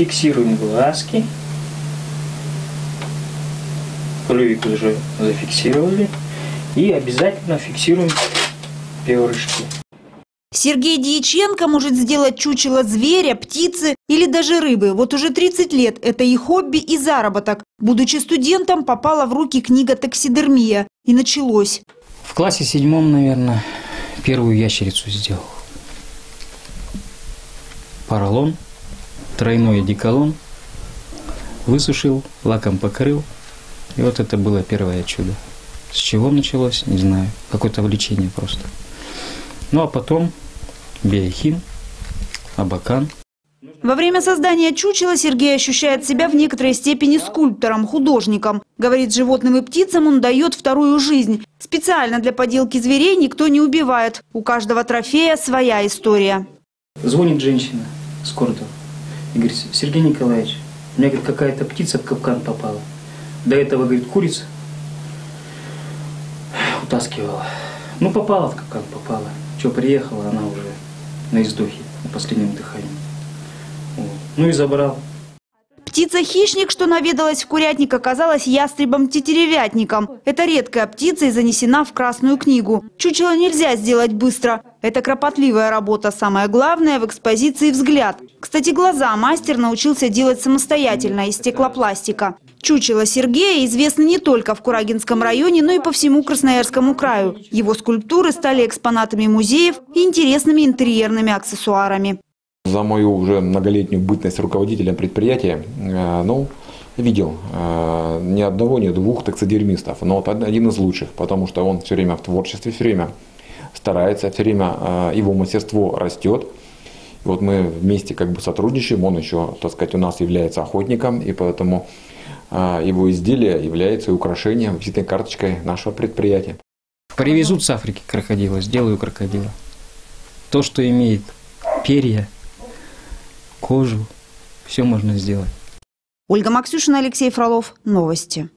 Фиксируем глазки. Клювик уже зафиксировали. И обязательно фиксируем перышки. Сергей Дьяченко может сделать чучело зверя, птицы или даже рыбы. Вот уже 30 лет это и хобби, и заработок. Будучи студентом, попала в руки книга «Таксидермия». И началось. В классе седьмом, наверное, первую ящерицу сделал. Поролон, тройной деколон, высушил, лаком покрыл. И вот это было первое чудо. С чего началось, не знаю. Какое-то влечение просто. Ну а потом биохим, абакан. Во время создания чучела Сергей ощущает себя в некоторой степени скульптором, художником. Говорит, животным и птицам он дает вторую жизнь. Специально для поделки зверей никто не убивает. У каждого трофея своя история. Звонит женщина с города и говорит, Сергей Николаевич, у меня какая-то птица в капкан попала. До этого, говорит, курица утаскивала. Ну, попала в капкан, попала. Что, приехала, она уже на издохе, на последнем дыхании. Вот. Ну и забрал. Птица-хищник, что наведалась в курятник, оказалась ястребом-тетеревятником. Это редкая птица и занесена в Красную книгу. Чучело нельзя сделать быстро. Это кропотливая работа. Самое главное в экспозиции – взгляд. Кстати, глаза мастер научился делать самостоятельно из стеклопластика. Чучело Сергея известно не только в Курагинском районе, но и по всему Красноярскому краю. Его скульптуры стали экспонатами музеев и интересными интерьерными аксессуарами. За мою уже многолетнюю бытность руководителем предприятия, э, ну, видел э, ни одного, ни двух таксодермистов, но вот один из лучших, потому что он все время в творчестве, все время старается, все время э, его мастерство растет. И вот мы вместе как бы сотрудничаем, он еще, так сказать, у нас является охотником, и поэтому его изделие является украшением, визитной карточкой нашего предприятия. Привезут с Африки крокодила, сделаю крокодила. То, что имеет перья, кожу, все можно сделать. Ольга Максюшина, Алексей Фролов. Новости.